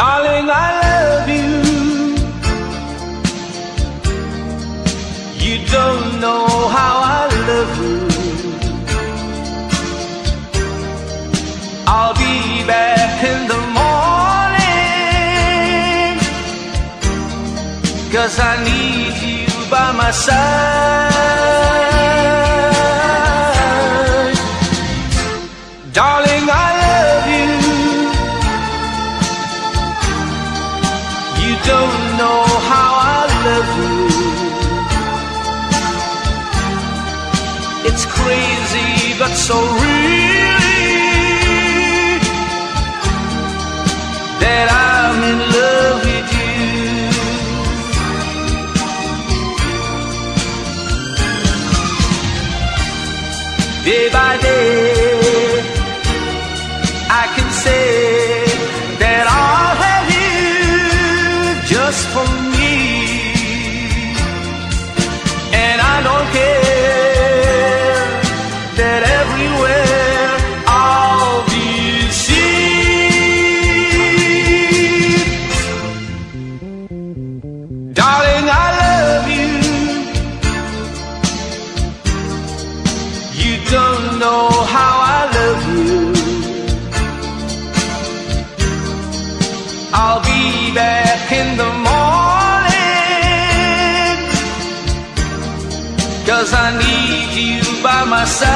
Darling, I love you. You don't know how I love you. I'll be back in the morning. Cause I need you by my side. Darling, I It's crazy, but so really that I'm in love with you. Day by day, by my side.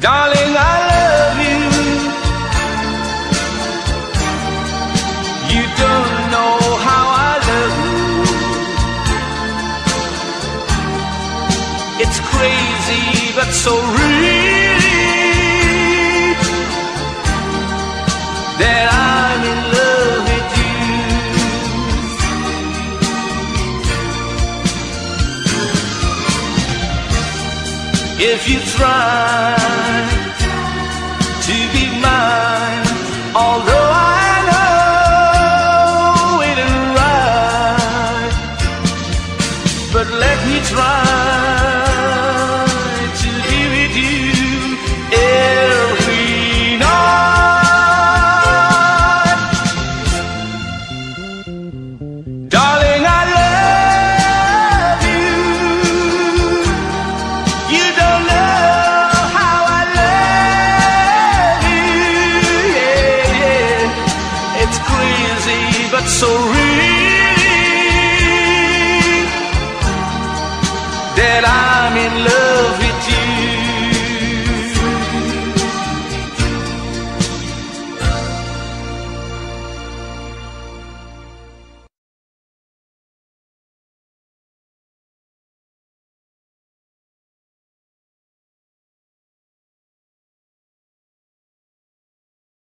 Darling, I love you. You don't know how I love you. It's crazy, but so really If you try to be mine, although I know it ain't right, but let me try to be with you So real that I'm in love.